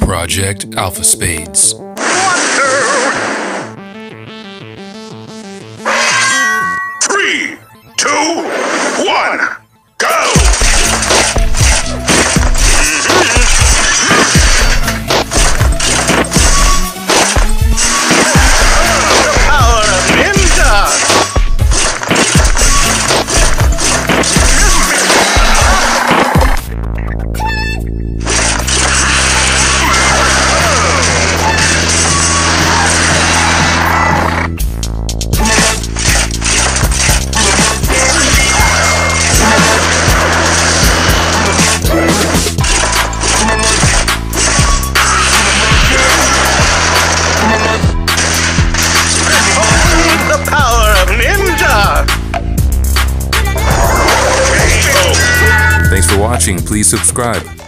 Project Alpha Spades. Three, two, one, watching. Please subscribe.